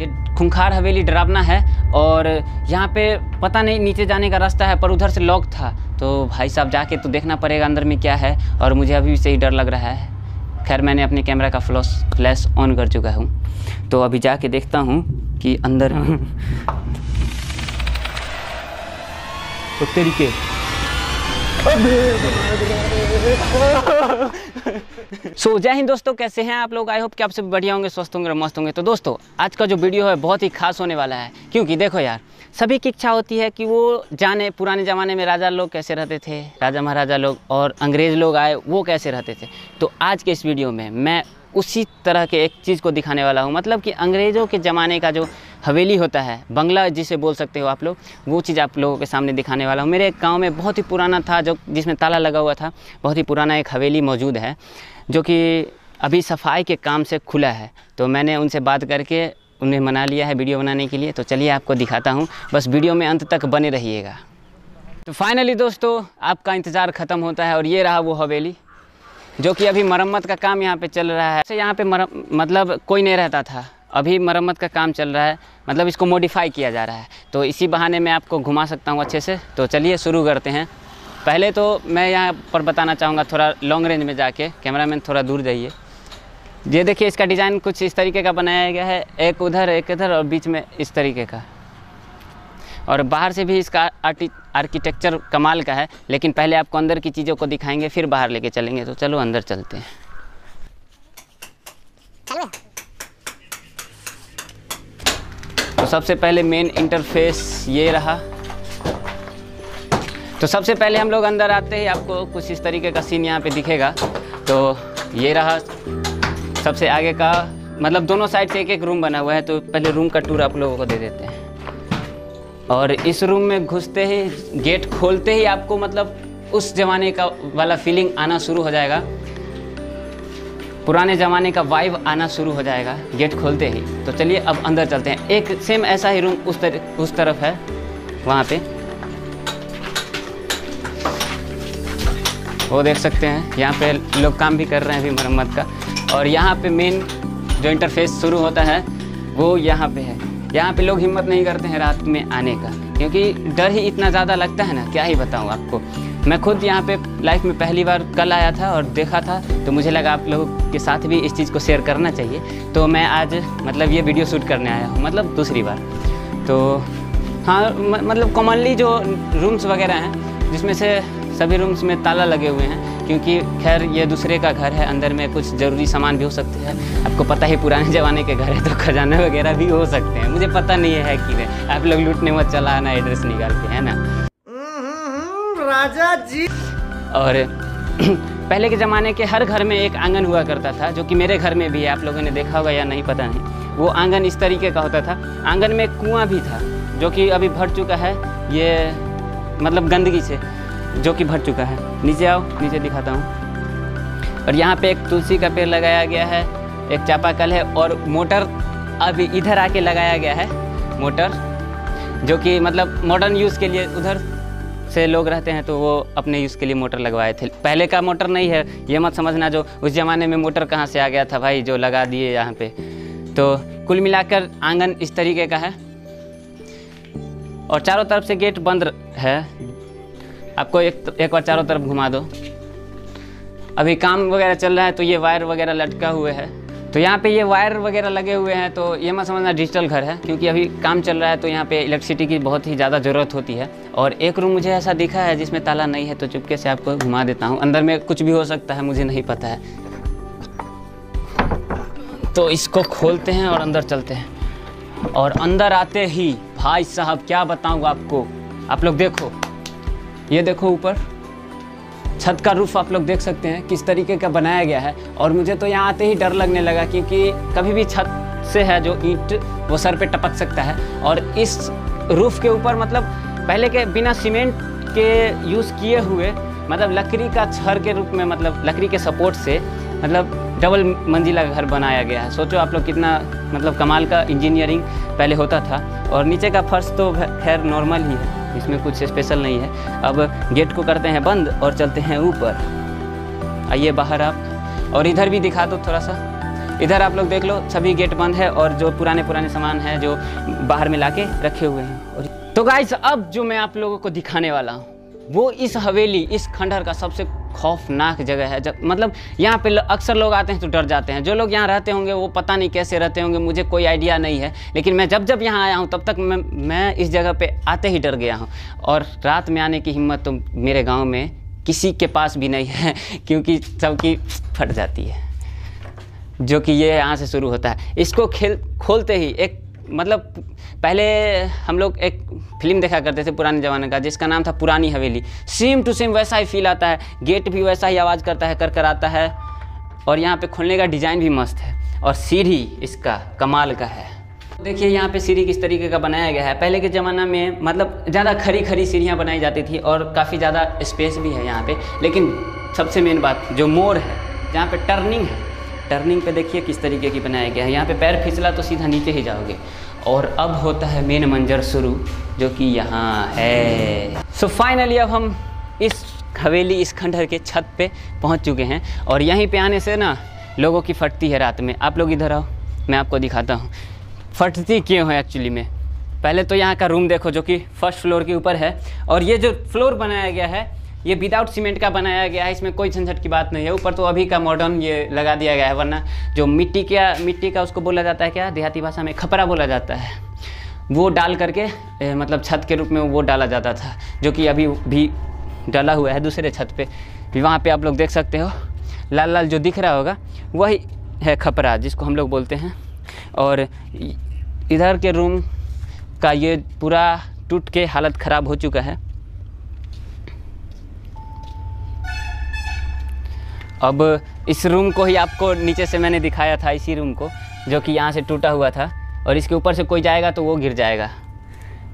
ये खुंखार हवेली डरावना है और यहाँ पे पता नहीं नीचे जाने का रास्ता है पर उधर से लॉक था। तो भाई साहब जाके तो देखना पड़ेगा अंदर में क्या है और मुझे अभी से ही डर लग रहा है। खैर मैंने अपने कैमरा का फ्लैश फ्लैश ऑन कर चुका हूँ। तो अभी जाके देखता हूँ कि अंदर तो तरीके सो, जय हिंद दोस्तों, कैसे हैं आप लोग? आई होप कि आप सब बढ़िया होंगे, स्वस्थ होंगे, मस्त होंगे। तो दोस्तों, आज का जो वीडियो है, बहुत ही खास होने वाला है। क्योंकि देखो यार, सभी की इच्छा होती है कि वो जाने, पुराने ज़माने में राजा लोग कैसे रहते थे, राजा महाराजा लोग और अंग्रेज़ लोग आए, वो कैसे रहते थे। तो आज के इस वीडियो में मैं उसी तरह के एक चीज़ को दिखाने वाला हूँ। मतलब कि अंग्रेज़ों के ज़माने का जो हवेली होता है, बंगला जिसे बोल सकते हो आप लोग, वो चीज़ आप लोगों के सामने दिखाने वाला हूँ। मेरे गाँव में बहुत ही पुराना था, जो जिसमें ताला लगा हुआ था, बहुत ही पुराना एक हवेली मौजूद है, जो कि अभी सफ़ाई के काम से खुला है। तो मैंने उनसे बात करके उन्हें मना लिया है वीडियो बनाने के लिए। तो चलिए आपको दिखाता हूँ। बस वीडियो में अंत तक बने रहिएगा। तो फाइनली दोस्तों, आपका इंतज़ार ख़त्म होता है और ये रहा वो हवेली। जो कि अभी मरम्मत का काम यहाँ पे चल रहा है। यहाँ पे मरम मतलब कोई नहीं रहता था। अभी मरम्मत का काम चल रहा है मतलब इसको मॉडिफाई किया जा रहा है। तो इसी बहाने मैं आपको घुमा सकता हूँ अच्छे से। तो चलिए शुरू करते हैं। पहले तो मैं यहाँ पर बताना चाहूँगा थोड़ा लॉन्ग रेंज में जाके। कैमरामैन थोड़ा दूर जाइए। ये देखिए, इसका डिज़ाइन कुछ इस तरीके का बनाया गया है। एक उधर, एक इधर और बीच में इस तरीके का। और बाहर से भी इसका आर्किटेक्चर कमाल का है लेकिन पहले आपको अंदर की चीज़ों को दिखाएँगे फिर बाहर लेके चलेंगे तो चलो अंदर चलते हैं। तो सबसे पहले मेन इंटरफेस ये रहा। तो सबसे पहले हम लोग अंदर आते ही आपको कुछ इस तरीके का सीन यहाँ पे दिखेगा। तो ये रहा सबसे आगे का मतलब दोनों साइड से एक एक रूम बना हुआ है तो पहले रूम का टूर आप लोगों को दे देते हैं। और इस रूम में घुसते ही गेट खोलते ही आपको मतलब उस ज़माने का वाला फीलिंग आना शुरू हो जाएगा। पुराने ज़माने का वाइब आना शुरू हो जाएगा गेट खोलते ही। तो चलिए अब अंदर चलते हैं। एक सेम ऐसा ही रूम उस तर, उस तरफ़ है वहाँ पे। वो देख सकते हैं यहाँ पे लोग काम भी कर रहे हैं अभी मरम्मत का। और यहाँ पे मेन जो इंटरफेस शुरू होता है वो यहाँ पे है। यहाँ पे लोग हिम्मत नहीं करते हैं रात में आने का, क्योंकि डर ही इतना ज़्यादा लगता है ना, क्या ही बताऊँ आपको। मैं खुद यहाँ पे लाइफ में पहली बार कल आया था और देखा था तो मुझे लगा आप लोगों के साथ भी इस चीज़ को शेयर करना चाहिए। तो मैं आज मतलब ये वीडियो शूट करने आया हूँ मतलब दूसरी बार। तो हाँ मतलब कॉमनली जो रूम्स वगैरह हैं, जिसमें से सभी रूम्स में ताला लगे हुए हैं क्योंकि खैर ये दूसरे का घर है अंदर में कुछ ज़रूरी सामान भी हो सकते हैं। आपको पता ही पुराने ज़माने के घर है तो खजाने वगैरह भी हो सकते हैं। मुझे पता नहीं है कि आप लोग लूटने मत चला आना एड्रेस निकाल के है ना? राजा जी। और पहले के ज़माने के हर घर में एक आँगन हुआ करता था जो कि मेरे घर में भी है। आप लोगों ने देखा होगा या नहीं पता नहीं। वो आँगन इस तरीके का होता था। आँगन में कुआँ भी था जो कि अभी भर चुका है। ये मतलब गंदगी से। जो कि भर चुका है। नीचे आओ, नीचे दिखाता हूँ। और यहाँ पे एक तुलसी का पेड़ लगाया गया है, एक चापाकल है और मोटर अभी इधर आके लगाया गया है, मोटर, जो कि मतलब मॉडर्न यूज़ के लिए उधर से लोग रहते हैं तो वो अपने यूज़ के लिए मोटर लगवाए थे। पहले का मोटर नहीं है, ये मत समझना जो उस ज़माने में मोटर कहाँ से आ गया था भाई, जो लगा दिए यहाँ पे। तो कुल मिलाकर आँगन इस तरीके का है। और चारों तरफ़ से गेट बंद है आपको एक एक बार चारों तरफ़ घुमा दो। अभी काम वगैरह चल रहा है तो ये वायर वगैरह लटका हुए है। तो यहाँ पे ये वायर वगैरह लगे हुए हैं तो ये मत समझना डिजिटल घर है, क्योंकि अभी काम चल रहा है तो यहाँ पे इलेक्ट्रिसिटी की बहुत ही ज़्यादा ज़रूरत होती है। और एक रूम मुझे ऐसा दिखा है जिसमें ताला नहीं है तो चुपके से आपको घुमा देता हूँ। अंदर में कुछ भी हो सकता है, मुझे नहीं पता है। तो इसको खोलते हैं और अंदर चलते हैं। और अंदर आते ही, भाई साहब, क्या बताऊँ आपको? आप लोग देखो। ये देखो ऊपर। छत का रूफ आप लोग देख सकते हैं, किस तरीके का बनाया गया है। और मुझे तो यहाँ आते ही डर लगने लगा क्योंकि कभी भी छत से है जो ईंट, वो सर पे टपक सकता है। और इस रूफ के ऊपर मतलब पहले के बिना सीमेंट के यूज़ किए हुए मतलब लकड़ी का छर के रूप में मतलब लकड़ी के सपोर्ट से मतलब डबल मंजिला घर बनाया गया है। सोचो आप लोग कितना मतलब कमाल का इंजीनियरिंग पहले होता था। और नीचे का फर्श तो खैर नॉर्मल ही है। इसमें कुछ स्पेशल नहीं है। अब गेट को करते हैं बंद और चलते हैं ऊपर। आइए बाहर आप, और इधर भी दिखा दो थोड़ा सा। इधर आप लोग देख लो, सभी गेट बंद है और जो पुराने पुराने सामान हैं जो बाहर में ला के रखे हुए हैं। और तो गाइस अब जो मैं आप लोगों को दिखाने वाला हूँ, वो इस हवेली, इस खंडहर का सबसे खौफनाक जगह है। जब मतलब यहाँ पे अक्सर लोग आते हैं तो डर जाते हैं। जो लोग यहाँ रहते होंगे, वो पता नहीं कैसे रहते होंगे। मुझे कोई आइडिया नहीं है। लेकिन मैं जब जब यहाँ आया हूँ, तब तक मैं मैं इस जगह पे आते ही डर गया हूँ। और रात में आने की हिम्मत तो मेरे गाँव में किसी के पास भी नहीं है, क्योंकि सबकी फट जाती है। जो कि ये यहाँ से शुरू होता है। इसको खेल खोलते ही एक मतलब पहले हम लोग एक फ़िल्म देखा करते थे पुराने ज़माने का, जिसका नाम था पुरानी हवेली। सेम टू सेम वैसा ही फील आता है। गेट भी वैसा ही आवाज़ करता है कर कर आता है। और यहाँ पे खोलने का डिज़ाइन भी मस्त है। और सीढ़ी इसका कमाल का है। देखिए, यहाँ पे सीढ़ी किस तरीके का बनाया गया है। पहले के ज़माना में मतलब ज़्यादा खरी खरी सीढ़ियाँ बनाई जाती थी और काफ़ी ज़्यादा स्पेस भी है यहाँ पे। लेकिन सबसे मेन बात, जो मोड़ है, जहाँ पे टर्निंग है टर्निंग पे देखिए किस तरीके की बनाया गया है। यहाँ पे पैर फिसला तो सीधा नीचे ही जाओगे। और अब होता है मेन मंजर शुरू, जो कि यहाँ है। सो so फाइनली अब हम इस हवेली, इस खंडहर के छत पे पहुँच चुके हैं और यहीं पे आने से ना लोगों की फटती है रात में। आप लोग इधर आओ, मैं आपको दिखाता हूँ। फटती क्यों है एक्चुअली में? पहले तो यहाँ का रूम देखो, जो कि फ़र्स्ट फ्लोर के ऊपर है। और ये जो फ्लोर बनाया गया है ये विदाउट सीमेंट का बनाया गया है इसमें कोई झंझट की बात नहीं है। ऊपर तो अभी का मॉडर्न ये लगा दिया गया है वरना जो मिट्टी का मिट्टी का उसको बोला जाता है क्या? देहाती भाषा में खपरा बोला जाता है। वो डाल करके ए, मतलब छत के रूप में वो डाला जाता था जो कि अभी भी डाला हुआ है दूसरे छत पे। भी वहाँ पे आप लोग देख सकते हो लाल लाल जो दिख रहा होगा वही है खपरा जिसको हम लोग बोलते हैं। और इधर के रूम का ये पूरा टूट के हालत ख़राब हो चुका है। अब इस रूम को ही आपको नीचे से मैंने दिखाया था, इसी रूम को, जो कि यहाँ से टूटा हुआ था, और इसके ऊपर से कोई जाएगा तो वो गिर जाएगा।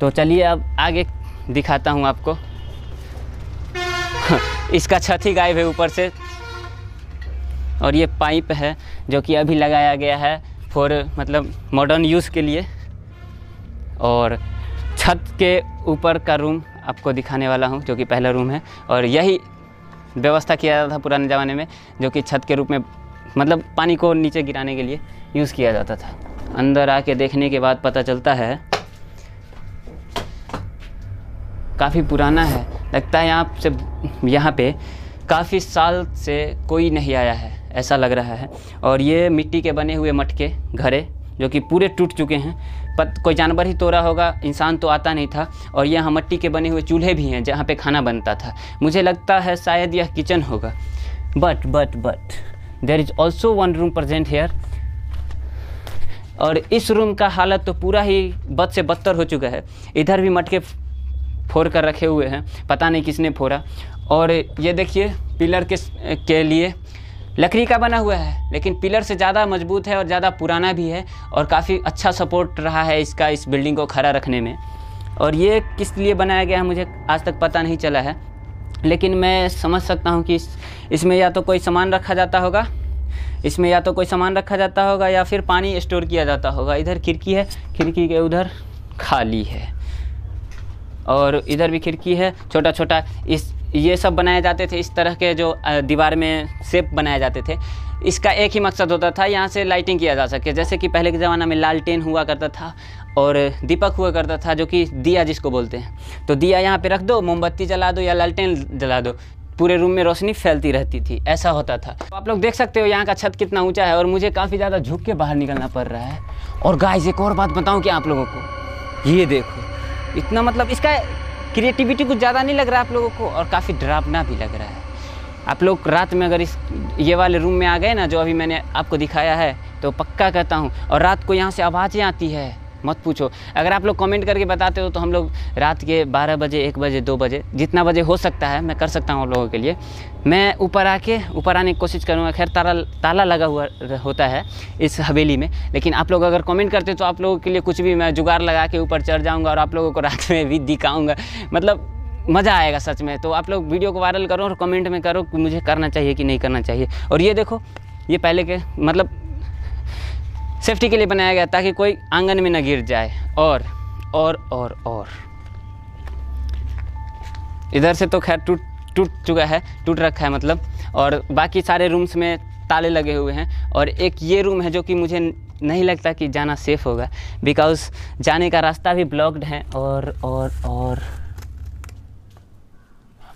तो चलिए अब आगे दिखाता हूँ आपको। इसका छत ही गायब है ऊपर से। और ये पाइप है, जो कि अभी लगाया गया है फॉर मतलब मॉडर्न यूज़ के लिए। और छत के ऊपर का रूम आपको दिखाने वाला हूँ, जो कि पहला रूम है। और यही व्यवस्था किया जाता था पुराने ज़माने में, जो कि छत के रूप में मतलब पानी को नीचे गिराने के लिए यूज़ किया जाता था। अंदर आके देखने के बाद पता चलता है, काफ़ी पुराना है। लगता है यहाँ से, यहाँ पे काफ़ी साल से कोई नहीं आया है, ऐसा लग रहा है। और ये मिट्टी के बने हुए मटके, घरे, जो कि पूरे टूट चुके हैं पत कोई जानवर ही तोड़ा होगा, इंसान तो आता नहीं था, और यहाँ मट्टी के बने हुए चूल्हे भी हैं जहाँ पे खाना बनता था। मुझे लगता है शायद यह किचन होगा। But but but there is also one room present here और इस रूम का हालत तो पूरा ही बद से बदतर हो चुका है। इधर भी मटके फोड़ कर रखे हुए हैं, पता नहीं किसने फोड़ा। और ये देखिए, पिलर के के लिए लकड़ी का बना हुआ है लेकिन पिलर से ज़्यादा मज़बूत है और ज़्यादा पुराना भी है और काफ़ी अच्छा सपोर्ट रहा है इसका इस बिल्डिंग को खड़ा रखने में। और ये किस लिए बनाया गया है मुझे आज तक पता नहीं चला है लेकिन मैं समझ सकता हूँ कि इस, इसमें या तो कोई सामान रखा जाता होगा इसमें या तो कोई सामान रखा जाता होगा या फिर पानी स्टोर किया जाता होगा। इधर खिड़की है खिड़की के उधर खाली है। और इधर भी खिड़की है छोटा छोटा इस ये सब बनाए जाते थे, इस तरह के जो दीवार में सेप बनाए जाते थे। इसका एक ही मकसद होता था, यहाँ से लाइटिंग किया जा सके। जैसे कि पहले के ज़माना में लालटेन हुआ करता था और दीपक हुआ करता था, जो कि दिया जिसको बोलते हैं। तो दिया यहाँ पे रख दो, मोमबत्ती जला दो या लालटेन जला दो, पूरे रूम में रोशनी फैलती रहती थी, ऐसा होता था। तो आप लोग देख सकते हो यहाँ का छत कितना ऊँचा है और मुझे काफ़ी ज़्यादा झुक के बाहर निकलना पड़ रहा है। और गाइस एक और बात बताऊँ क्या आप लोगों को, ये देखो, इतना मतलब इसका क्रिएटिविटी कुछ ज़्यादा नहीं लग रहा है आप लोगों को? और काफ़ी डरावना भी लग रहा है। आप लोग रात में अगर इस, ये वाले रूम में आ गए ना, जो अभी मैंने आपको दिखाया है तो पक्का कहता हूँ, और रात को यहाँ से आवाज़ें आती है। मत पूछो। अगर आप लोग कमेंट करके बताते हो तो हम लोग रात के 12 बजे, एक बजे, दो बजे, जितना बजे हो सकता है, मैं कर सकता हूँ आप लोगों के लिए। मैं ऊपर आके, ऊपर आने की कोशिश करूँगा। खैर, ताला ताला लगा हुआ होता है इस हवेली में। लेकिन आप लोग अगर कमेंट करते तो आप लोगों के लिए कुछ भी मैं जुगाड़ लगा के ऊपर चढ़ जाऊँगा और आप लोगों को रात में भी दिखाऊँगा। मतलब मज़ा आएगा सच में। तो आप लोग वीडियो को वायरल करो और कमेंट में करो कि मुझे करना चाहिए कि नहीं करना चाहिए। और ये देखो, ये पहले के मतलब सेफ्टी के लिए बनाया गया ताकि कोई आँगन में न गिर जाए। और और और और। इधर से तो खैर टूट टूट चुका है, टूट रखा है मतलब। और बाकी सारे रूम्स में ताले लगे हुए हैं। और एक ये रूम है जो कि मुझे नहीं लगता कि जाना सेफ़ होगा। बिकॉज़ जाने का रास्ता भी ब्लॉक्ड है। और और और।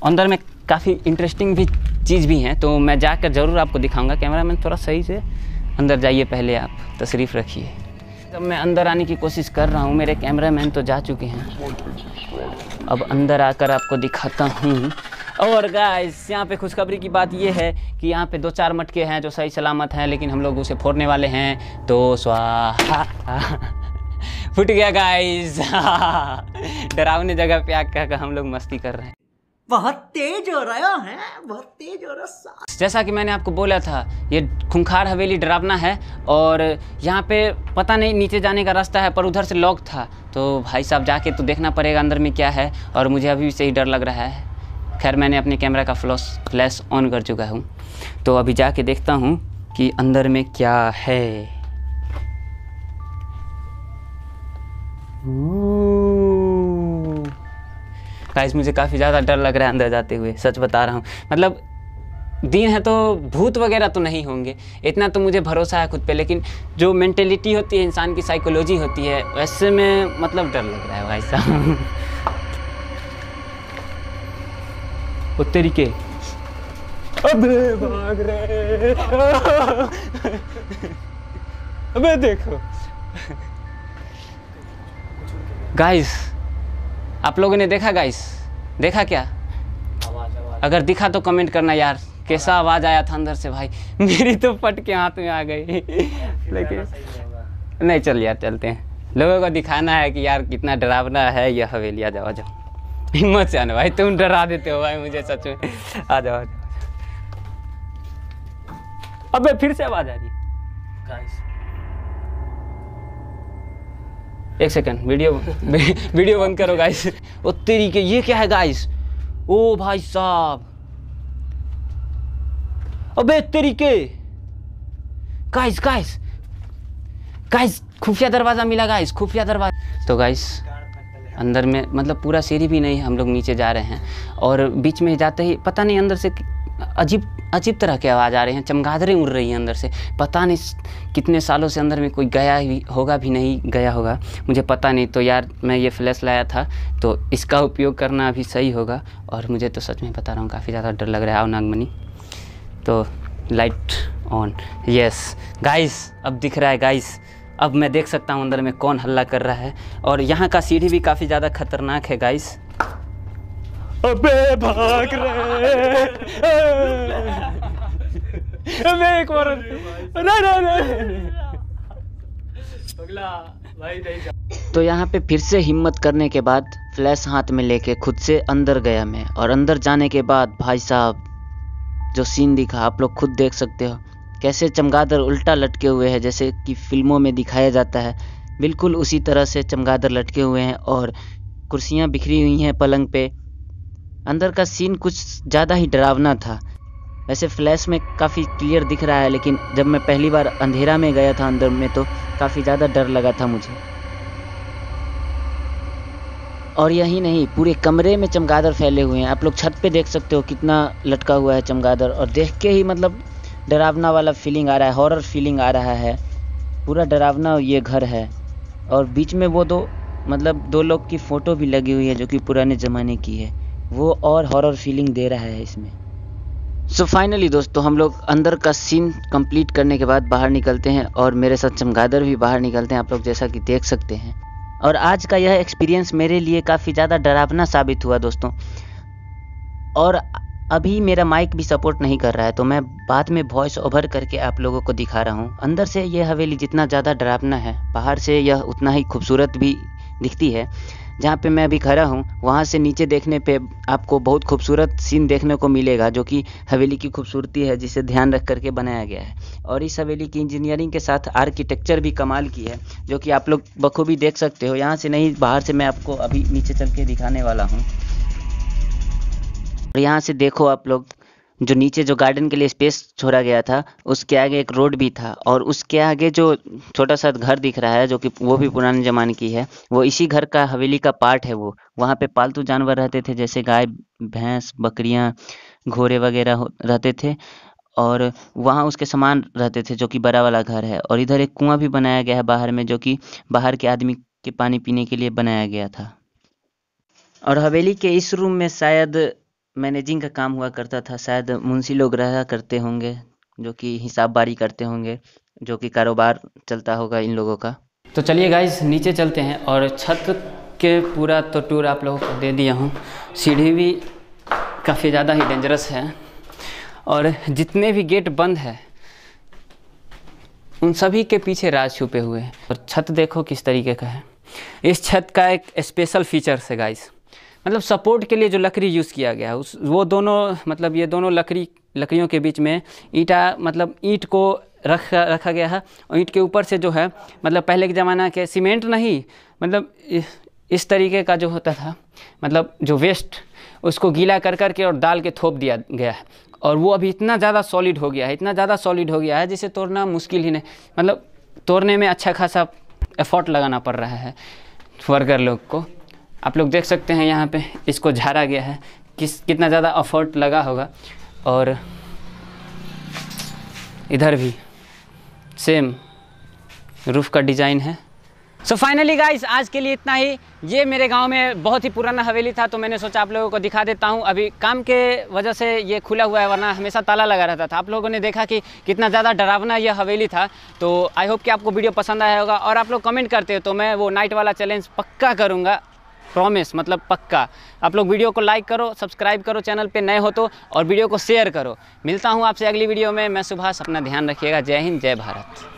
अंदर में काफ़ी इंटरेस्टिंग भी चीज़ भी हैं। तो मैं जाकर ज़रूर आपको दिखाऊँगा। कैमरा मैन थोड़ा सही से अंदर जाइए पहले आप, तशरीफ़ रखिए। जब मैं अंदर आने की कोशिश कर रहा हूँ, मेरे कैमरा मैन तो जा चुके हैं। अब अंदर आकर आपको दिखाता हूँ। और गाइस यहाँ पे खुशखबरी की बात ये है कि यहाँ पे दो चार मटके हैं जो सही सलामत हैं, लेकिन हम लोग उसे फोड़ने वाले हैं। तो स्वाहा। फुट गया गाइस डरावने जगह पे आकर हम लोग मस्ती कर रहे हैं। बहुत तेज हो रहा है बहुत तेज हो रहा है जैसा कि मैंने आपको बोला था ये खुंखार हवेली डरावना है और यहाँ पे पता नहीं नीचे जाने का रास्ता है पर उधर से लॉक था। तो भाई साहब जाके तो देखना पड़ेगा अंदर में क्या है और मुझे अभी से ही डर लग रहा है। खैर मैंने अपने कैमरा का फ्लॉस फ्लैश ऑन कर चुका हूँ। तो अभी जाके देखता हूँ कि अंदर में क्या है। गाइस मुझे काफ़ी ज़्यादा डर लग रहा है अंदर जाते हुए, सच बता रहा हूँ। मतलब दिन है तो भूत वगैरह तो नहीं होंगे। इतना तो मुझे भरोसा है खुद पे, लेकिन जो मेंटेलिटी होती है, इंसान की साइकोलॉजी होती है, वैसे में मतलब डर लग रहा है भाई साहब। तरीके अबे भाग रहे अबे देखो। गाइस आप लोगों ने देखा गाइस देखा क्या? अगर दिखा तो कमेंट करना यार। कैसा आवाज़ आया था अंदर से भाई? मेरी तो पट के हाथ में आ गई। लेकिन नहीं चल यार चलते हैं। लोगों को दिखाना है कि यार कितना डरावना है यह हवेली आ जाओ आ जाओ। हिम्मत से आना भाई तुम डरा देते हो भाई मुझे सच में। आ जाओ आ जाओ। अबे फिर से आवाज़ आ रही है। एक सेकंड वीडियो वीडियो बंद करो गाइस ओ, तेरी के, ये क्या है गाइस ओ, भाई साहब. अबे, तेरी के. गाइस गाइस गाइस खुफिया दरवाज़ा मिला गाइस खुफिया दरवाज़ा. तो गाइस अंदर में मतलब पूरा सीढ़ी भी नहीं, हम लोग नीचे जा रहे हैं। और बीच में जाते ही, पता नहीं अंदर से अजीब अजीब तरह की आवाज़ आ रही है, चमगादड़ें उड़ रही हैं अंदर से। पता नहीं कितने सालों से अंदर में कोई गया ही, होगा भी नहीं, गया होगा। मुझे पता नहीं तो यार, मैं ये फ्लैश लाया था तो इसका उपयोग करना अभी सही होगा। और मुझे तो सच में बता रहा हूँ, काफ़ी ज़्यादा डर लग रहा है। आओ नागमणि तो लाइट ऑन यस गाइस अब दिख रहा है गाइस अब मैं देख सकता हूँ अंदर में कौन हल्ला कर रहा है। और यहाँ का सीढ़ी भी काफ़ी ज़्यादा खतरनाक है गाइस अबे भाग रहे अबे एक बार नहीं नहीं नहीं। तो यहाँ पे फिर से हिम्मत करने के बाद फ्लैश हाथ में लेके खुद से अंदर गया मैं और अंदर जाने के बाद भाई साहब जो सीन दिखा आप लोग खुद देख सकते हो। कैसे चमगादड़ उल्टा लटके हुए हैं जैसे कि फ़िल्मों में दिखाया जाता है। बिल्कुल उसी तरह से चमगादड़ लटके हुए हैं और कुर्सियाँ बिखरी हुई हैं पलंग पे। अंदर का सीन कुछ ज़्यादा ही डरावना था। वैसे फ्लैश में काफ़ी क्लियर दिख रहा है, लेकिन जब मैं पहली बार अंधेरा में गया था अंदर में तो काफ़ी ज़्यादा डर लगा था मुझे। और यही नहीं, पूरे कमरे में चमगादड़ फैले हुए हैं। आप लोग छत पे देख सकते हो कितना लटका हुआ है चमगादड़, और देख के ही मतलब डरावना वाला फीलिंग आ रहा है हॉरर फीलिंग आ रहा है। पूरा डरावना ये घर है। और बीच में वो दो मतलब दो लोग की फ़ोटो भी लगी हुई है, जो कि पुराने ज़माने की है। वो और हॉरर फीलिंग दे रहा है इसमें। सो so फाइनली दोस्तों हम लोग अंदर का सीन कंप्लीट करने के बाद बाहर निकलते हैं और मेरे साथ चमगादड़ भी बाहर निकलते हैं, आप लोग जैसा कि देख सकते हैं। और आज का यह एक्सपीरियंस मेरे लिए काफ़ी ज़्यादा डरावना साबित हुआ दोस्तों। और अभी मेरा माइक भी सपोर्ट नहीं कर रहा है तो मैं बाद में वॉइस ओवर करके आप लोगों को दिखा रहा हूँ। अंदर से यह हवेली जितना ज़्यादा डरावना है, बाहर से यह उतना ही खूबसूरत भी दिखती है। जहाँ पे मैं अभी खड़ा हूँ, वहाँ से नीचे देखने पे आपको बहुत खूबसूरत सीन देखने को मिलेगा, जो कि हवेली की खूबसूरती है, जिसे ध्यान रख करके बनाया गया है। और इस हवेली की इंजीनियरिंग के साथ आर्किटेक्चर भी कमाल की है, जो कि आप लोग बखूबी देख सकते हो। यहाँ से नहीं, बाहर से मैं आपको अभी नीचे चल के दिखाने वाला हूँ। और यहाँ से देखो आप लोग जो नीचे जो गार्डन के लिए स्पेस छोड़ा गया था, उसके आगे एक रोड भी था और उसके आगे जो छोटा सा घर दिख रहा है, जो कि वो भी पुराने ज़माने की है, वो इसी घर का हवेली का पार्ट है वो। वहाँ पे पालतू जानवर रहते थे, जैसे गाय, भैंस, बकरियाँ, घोड़े वगैरह रहते थे और वहाँ उसके सामान रहते थे, जो कि बड़ा वाला घर है। और इधर एक कुआँ भी बनाया गया है बाहर में, जो कि बाहर के आदमी के पानी पीने के लिए बनाया गया था। और हवेली के इस रूम में शायद मैनेजिंग का काम हुआ करता था, शायद मुंशी लोग रहा करते होंगे, जो कि हिसाब बारी करते होंगे, जो कि कारोबार चलता होगा इन लोगों का। तो चलिए गाइस नीचे चलते हैं और छत के पूरा तो टूर आप लोगों को दे दिया हूँ। सीढ़ी भी काफ़ी ज़्यादा ही डेंजरस है और जितने भी गेट बंद है, उन सभी के पीछे राज छुपे हुए हैं। और छत देखो किस तरीके का है। इस छत का एक स्पेशल फीचर्स है गाइस मतलब सपोर्ट के लिए जो लकड़ी यूज़ किया गया है उस, वो दोनों मतलब ये दोनों लकड़ी, लकड़ियों के बीच में ईटा मतलब ईंट को रख, रखा गया है। और ईंट के ऊपर से जो है मतलब पहले के ज़माना के सीमेंट नहीं मतलब इस तरीके का जो होता था मतलब जो वेस्ट उसको गीला कर कर के और डाल के थोप दिया गया है। और वो अभी इतना ज़्यादा सॉलिड हो गया है, इतना ज़्यादा सॉलिड हो गया है, जिसे तोड़ना मुश्किल ही नहीं मतलब तोड़ने में अच्छा खासा एफर्ट लगाना पड़ रहा है, वर्कर लोग को। आप लोग देख सकते हैं यहाँ पे इसको झाड़ा गया है। किस, कितना ज़्यादा एफर्ट लगा होगा। और इधर भी सेम रूफ का डिज़ाइन है। सो फाइनली गाइस आज के लिए इतना ही। ये मेरे गाँव में बहुत ही पुराना हवेली था तो मैंने सोचा आप लोगों को दिखा देता हूँ। अभी काम के वजह से ये खुला हुआ है, वरना हमेशा ताला लगा रहता था। आप लोगों ने देखा कि कितना ज़्यादा डरावना यह हवेली था। तो आई होप कि आपको वीडियो पसंद आया होगा। और आप लोग कमेंट करते हो तो मैं वो नाइट वाला चैलेंज पक्का करूँगा। प्रॉमिस मतलब पक्का। आप लोग वीडियो को लाइक करो सब्सक्राइब करो चैनल पे नए हो तो और वीडियो को शेयर करो। मिलता हूँ आपसे अगली वीडियो में। मैं सुभाष, अपना ध्यान रखिएगा। जय हिंद, जय भारत।